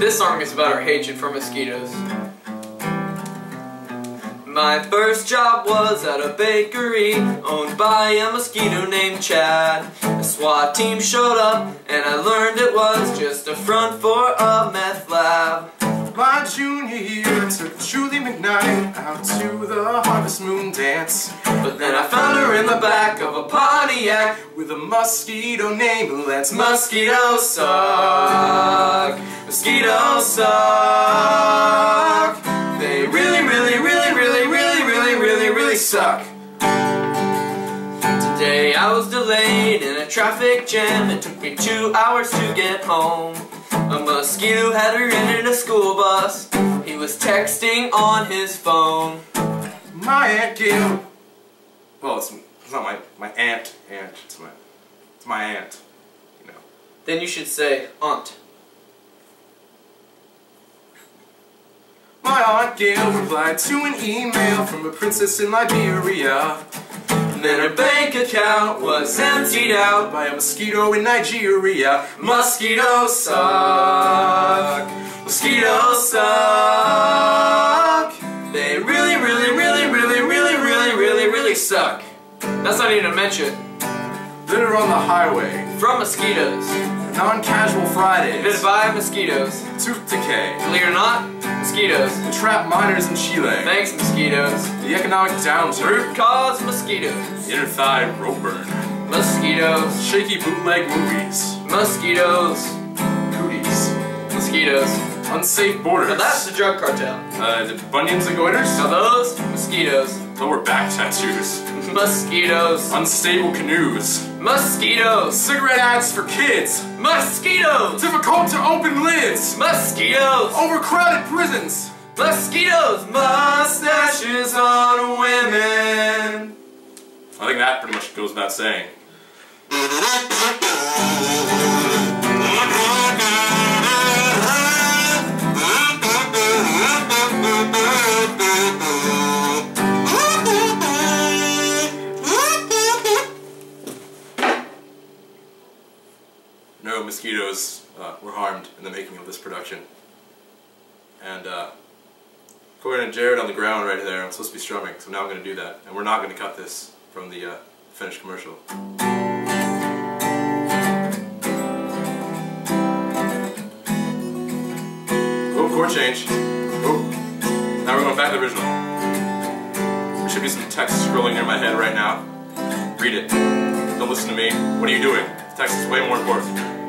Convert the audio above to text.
This song is about our hatred for mosquitoes. My first job was at a bakery owned by a mosquito named Chad. A SWAT team showed up and I learned it was just a front for a meth McKnight out to the Harvest Moon dance. But then I found her in the back of a Pontiac with a mosquito name Let's Mosquito suck. Mosquito suck. They really, really, really, really, really, really, really, really suck. Today I was delayed in a traffic jam. It took me two hours to get home. A mosquito had rented a school bus. Was texting on his phone. My Aunt Gail. Well, it's, it's not my, my aunt, aunt. It's my, it's my aunt. You know. Then you should say aunt. My Aunt Gail replied to an email from a princess in Liberia. And then her bank account was emptied out by a mosquito in Nigeria. Mosquitoes suck. Really, really suck. That's not even a mention. Litter on the highway. From mosquitoes. Non-casual Fridays. Invented by mosquitoes. Tooth decay. Believe it or not, mosquitoes. Entrap miners in Chile. Thanks, mosquitoes. The economic downturn. Root cause mosquitoes. Inner thigh rope burn. Mosquitoes. Shaky bootleg movies. Mosquitoes. Cooties. Mosquitoes. Unsafe borders. Now that's the drug cartel. Uh, the bunions and goiters? Now those, mosquitoes. Lower back tattoos. Mosquitoes. Unstable canoes. Mosquitoes. Cigarette ads for kids. Mosquitoes. Difficult to open lids. Mosquitoes. Overcrowded prisons. Mosquitoes. Mustaches on women. I think that pretty much goes without saying. No mosquitoes uh, were harmed in the making of this production. And uh, according to Jared on the ground right there, I'm supposed to be strumming, so now I'm going to do that. And we're not going to cut this from the uh, finished commercial. Oh, chord change. Oh, now we're going back to the original. There should be some text scrolling near my head right now. Read it. Don't listen to me. What are you doing? Is way more important.